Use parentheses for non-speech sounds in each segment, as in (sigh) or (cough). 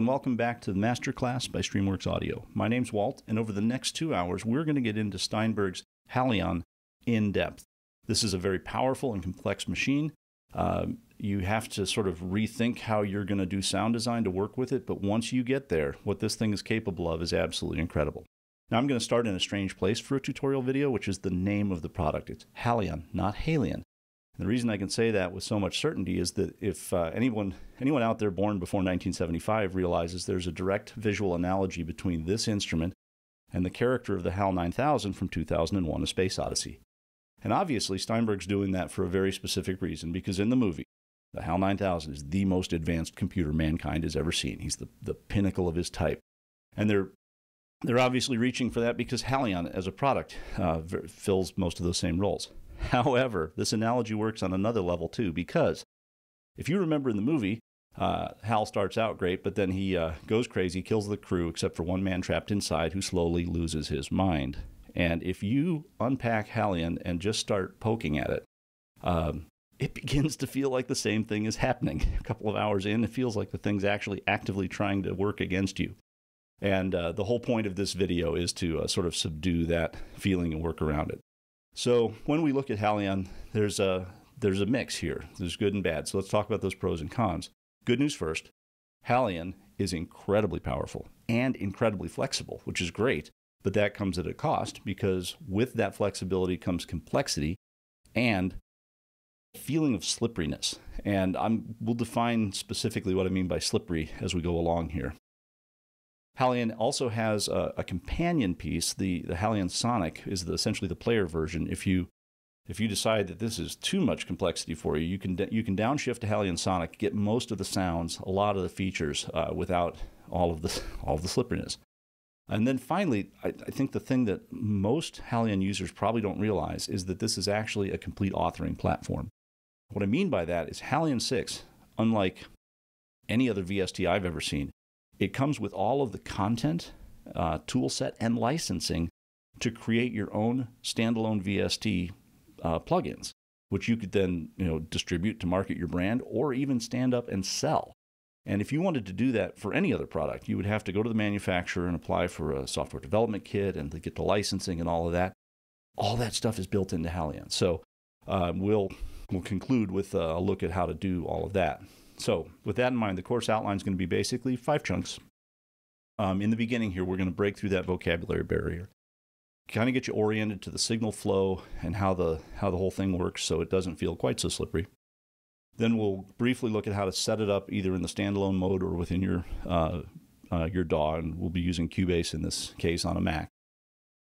and welcome back to the Masterclass by Streamworks Audio. My name's Walt, and over the next two hours, we're going to get into Steinberg's Halion in depth. This is a very powerful and complex machine. Uh, you have to sort of rethink how you're going to do sound design to work with it, but once you get there, what this thing is capable of is absolutely incredible. Now, I'm going to start in a strange place for a tutorial video, which is the name of the product. It's Halion, not Halion. And the reason I can say that with so much certainty is that if uh, anyone anyone out there born before 1975 realizes there's a direct visual analogy between this instrument and the character of the HAL 9000 from 2001: A Space Odyssey. And obviously, Steinberg's doing that for a very specific reason because in the movie, the HAL 9000 is the most advanced computer mankind has ever seen. He's the, the pinnacle of his type. And they're they're obviously reaching for that because Halion, as a product, uh, fills most of those same roles. However, this analogy works on another level too, because if you remember in the movie, uh, Hal starts out great, but then he uh, goes crazy, kills the crew, except for one man trapped inside who slowly loses his mind. And if you unpack Halion and just start poking at it, um, it (laughs) begins to feel like the same thing is happening. A couple of hours in, it feels like the thing's actually actively trying to work against you. And uh, the whole point of this video is to uh, sort of subdue that feeling and work around it. So when we look at Halion, there's a there's a mix here. There's good and bad. So let's talk about those pros and cons. Good news first. Halion is incredibly powerful and incredibly flexible, which is great, but that comes at a cost because with that flexibility comes complexity and feeling of slipperiness. And I'm, we'll define specifically what I mean by slippery as we go along here. Halion also has a, a, companion piece. The, the Halion Sonic is the, essentially the player version. If you if you decide that this is too much complexity for you, you can you can downshift to Halion Sonic, get most of the sounds, a lot of the features uh, without all of the (laughs) all of the slipperiness. And then finally, I, I, think the thing that most Halion users probably don't realize is that this is actually a complete authoring platform. What I mean by that is Halion 6, unlike any other VST I've ever seen, it comes with all of the content, uh, tool set, and licensing to create your own standalone VST uh, plugins, which you could then you know distribute to market your brand or even stand up and sell. And if you wanted to do that for any other product, you would have to go to the manufacturer and apply for a software development kit and get the licensing and all of that. All that stuff is built into Halion. So uh, we'll we'll conclude with a look at how to do all of that. So, with that in mind, the course outline is going to be basically five chunks. Um, in the beginning, here, we're going to break through that vocabulary barrier, kind of get you oriented to the signal flow and how the how the whole thing works, so it doesn't feel quite so slippery. Then we'll briefly look at how to set it up either in the standalone mode or within your uh, uh, your DAW, and we'll be using Cubase in this case on a Mac.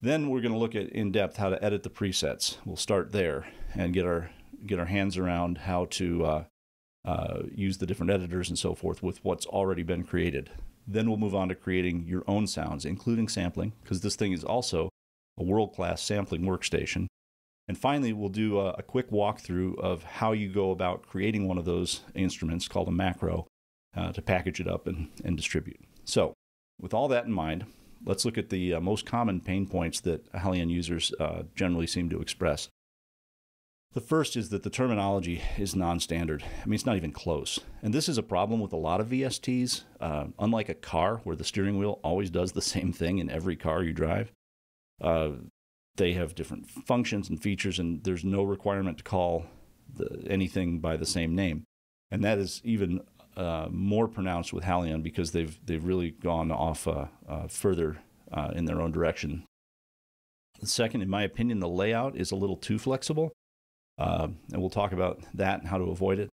Then we're going to look at in depth how to edit the presets. We'll start there and get our get our hands around how to uh, uh, use the different editors and so forth with what's already been created. Then we'll move on to creating your own sounds, including sampling, because this thing is also a world class sampling workstation. And finally, we'll do a, a, quick walkthrough of how you go about creating one of those instruments called a macro uh, to package it up and, and distribute. So, with all that in mind, let's look at the uh, most common pain points that Halion users uh, generally seem to express. The first is that the terminology is non standard. I mean, it's not even close. And this is a problem with a lot of VSTs. Uh, unlike a car where the steering wheel always does the same thing in every car you drive, uh, they have different functions and features, and there's no requirement to call the, anything by the same name. And that is even uh, more pronounced with Halion because they've, they've really gone off uh, uh, further uh, in their own direction. The second, in my opinion, the layout is a little too flexible. Uh, and we'll talk about that and how to avoid it.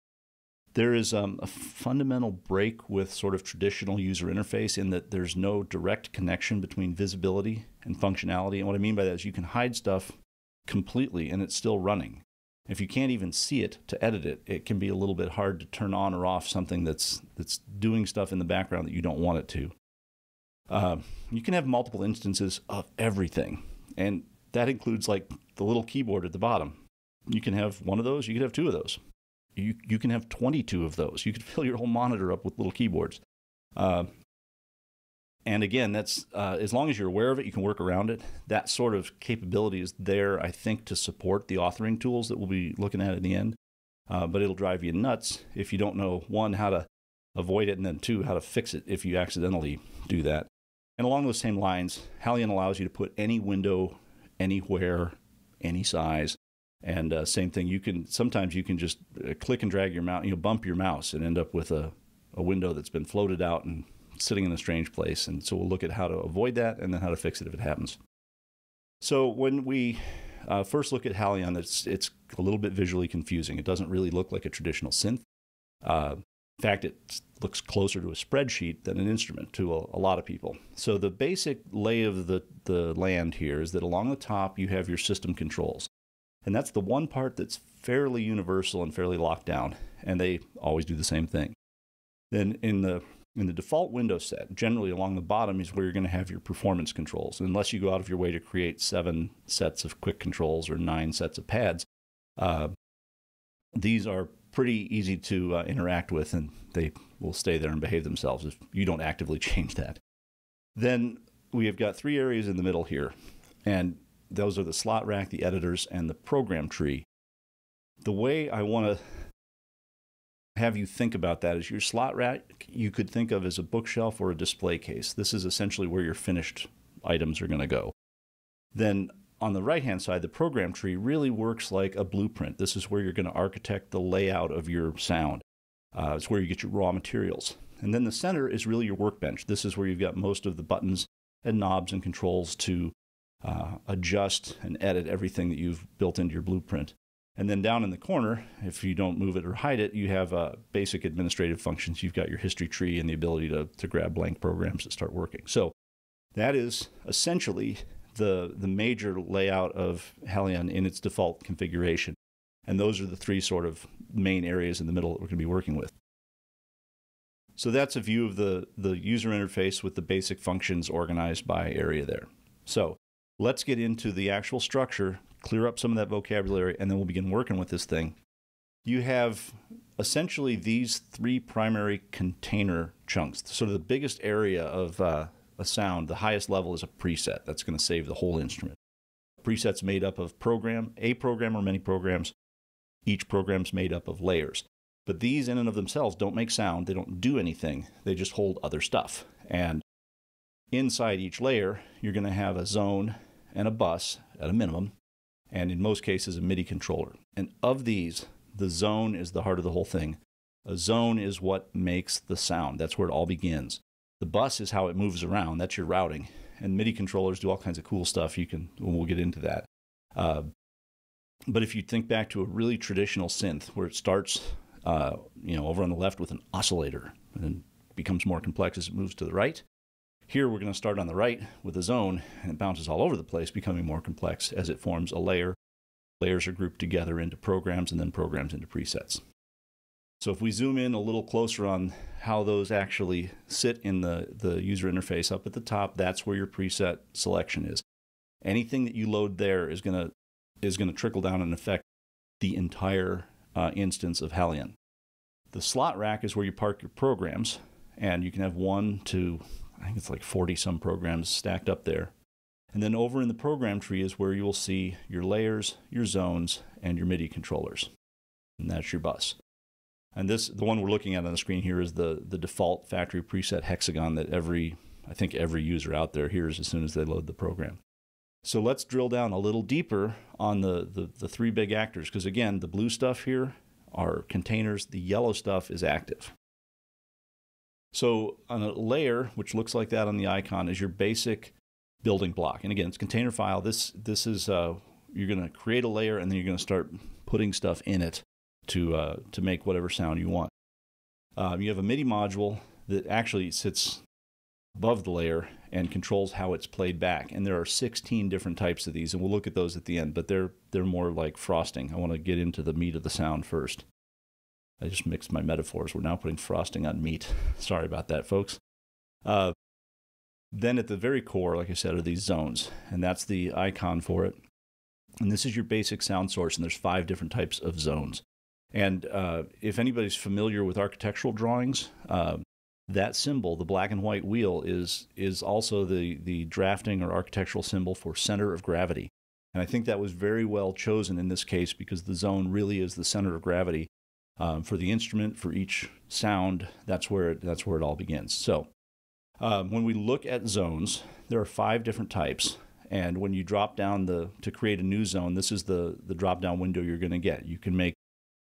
There is um, a fundamental break with sort of traditional user interface in that there's no direct connection between visibility and functionality. And what I mean by that is you can hide stuff completely and it's still running. If you can't even see it to edit it, it can be a little bit hard to turn on or off something that's that's doing stuff in the background that you don't want it to. Uh, you can have multiple instances of everything, and that includes like the little keyboard at the bottom. You can have one of those, you could have two of those. You, you can have 22 of those. You could (laughs) fill your whole monitor up with little keyboards. Uh, and again, that's uh, as long as you're aware of it, you can work around it. That sort of capability is there, I think, to support the authoring tools that we'll be looking at in the end. Uh, but it'll drive you nuts if you don't know one how to avoid it, and then two, how to fix it if you accidentally do that. And along those same lines, Halion allows you to put any window anywhere, any size. And uh, same thing, you can sometimes you can just uh, click and drag your mouse, you know, bump your mouse and end up with a, a window that's been floated out and sitting in a strange place. And so we'll look at how to avoid that and then how to fix it if it happens. So when we uh, first look at Halion, it's it's a little bit visually confusing. It doesn't really look like a traditional synth. Uh, in fact, it looks closer to a spreadsheet than an instrument to a, a, lot of people. So the basic lay of the, the land here is that along the top you have your system controls. And that's the one part that's fairly universal and fairly locked down, and they always do the same thing. Then in the in the default window set, generally along the bottom is where you're going to have your performance controls, unless you go out of your way to create seven sets of quick controls or nine sets of pads. Uh, these are pretty easy to uh, interact with, and they will stay there and behave themselves if you don't actively (laughs) change that. Then we have got three areas in the middle here, and those are the slot rack, the editors, and the program tree. The way I want to have you think about that is your slot rack you could think of as a bookshelf or a display case. This is essentially where your finished items are going to go. Then on the right hand side, the program tree really works like a blueprint. This is where you're going to architect the layout of your sound. Uh, it's where you get your raw materials. And then the center is really your workbench. This is where you've got most of the buttons and knobs and controls to uh, adjust and edit everything that you've built into your blueprint. And then down in the corner, if you don't move it or hide it, you have uh, basic administrative functions. You've got your history tree and the ability to, to grab blank programs that start working. So that is essentially the, the major layout of Halion in its default configuration. And those are the three sort of main areas in the middle that we're going to be working with. So that's a view of the, the user interface with the basic functions organized by area there. So let's get into the actual structure, clear up some of that vocabulary, and then we'll begin working with this thing. You have essentially these three primary container chunks. Sort of the biggest area of uh, a sound, the highest level is a preset. That's going to save the whole instrument. Preset's made up of program, a program or many programs. Each program's made up of layers. But these in and of themselves don't make sound. They don't do anything. They just hold other stuff. And inside each layer, you're going to have a zone and a bus at a minimum, and in most cases, a MIDI controller. And of these, the zone is the heart of the whole thing. A zone is what makes the sound. That's where it all begins. The bus is how it moves around. That's your routing. And MIDI controllers do all kinds of cool stuff. You can, we'll get into that. Uh, but if you think back to a really traditional synth where it starts, uh, you know, over on the left with an oscillator and becomes more complex as it moves to the right. Here we're going to start on the right with a zone and it bounces all over the place, becoming more complex as it forms a layer. Layers are grouped together into programs and then programs into presets. So if we zoom in a little closer on how those actually sit in the, the user interface up at the top, that's where your preset selection is. Anything that you load there is going to is going to trickle down and affect the entire uh, instance of Halion. The slot rack is where you park your programs, and you can have one to, I think it's like 40 some programs stacked up there. And then over in the program tree is where you will see your layers, your zones, and your MIDI controllers. And that's your bus. And this, the one we're looking at on the screen here, is the the default factory preset hexagon that every, I think every user out there hears as soon as they load the program. So let's drill down a little deeper on the the, the three big actors, because again, the blue stuff here are containers. The yellow stuff is active. So on a layer, which looks like that on the icon, is your basic building block. And again, it's container file. This this is uh, you're going to create a layer, and then you're going to start putting stuff in it to uh, to make whatever sound you want. Um, you have a MIDI module that actually sits above the layer and controls how it's played back. And there are 16 different types of these, and we'll look at those at the end. But they're they're more like frosting. I want to get into the meat of the sound first. I just mixed my metaphors. We're now putting frosting on meat. (laughs) Sorry about that, folks. Uh, then at the very core, like I said, are these zones, and that's the icon for it. And this is your basic sound source, and there's five different types of zones. And uh, if anybody's familiar with architectural drawings, uh, that symbol, the black and white wheel, is is also the the drafting or architectural symbol for center of gravity. And I think that was very well chosen in this case because the zone really is the center of gravity um, for the instrument, for each sound. That's where it, that's where it all begins. So um, when we look at zones, there are five different types. And when you drop down the to create a new zone, this is the the drop down window you're going to get. You can make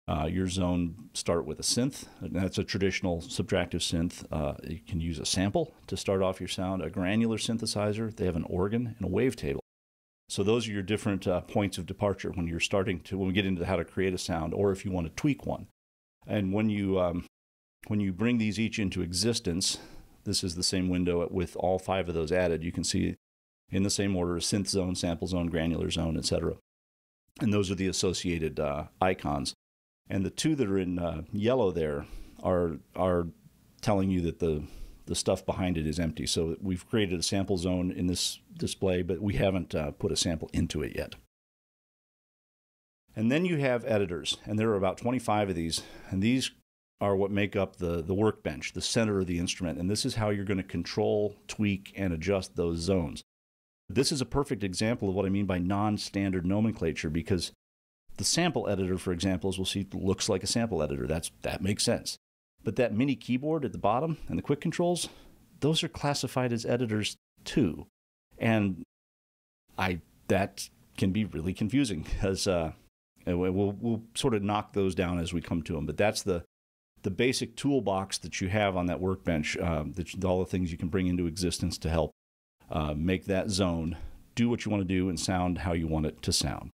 uh, your zone start with a synth. That's a traditional subtractive synth. Uh, you can use a sample to start off your sound, a granular synthesizer. They have an organ and a wavetable. So those are your different uh, points of departure when you're starting to when we get into how to create a sound, or if you want to tweak one. And when you um, when you bring these each into existence, this is the same window with all five of those added. You can see in the same order synth zone, sample zone, granular zone, etc. And those are the associated uh, icons. And the two that are in uh, yellow there are are telling you that the the stuff behind it is empty. So we've created a sample zone in this display, but we haven't uh, put a sample into it yet. And then you have editors, and there are about 25 of these, and these are what make up the, the workbench, the center of the instrument. And this is how you're going to control, tweak, and adjust those zones. This is a perfect example of what I mean by non standard nomenclature because the sample editor, for example, as we'll see, looks like a sample editor. That's, that makes sense. But that mini keyboard at the bottom and the quick controls, those are classified as editors too. And I that can be really confusing because uh, we'll, we'll sort of knock those down as we come to them. But that's the the basic toolbox that you have on that workbench, um, that, all the things you can bring into existence to help uh, make that zone do what you want to do and sound how you want it to sound.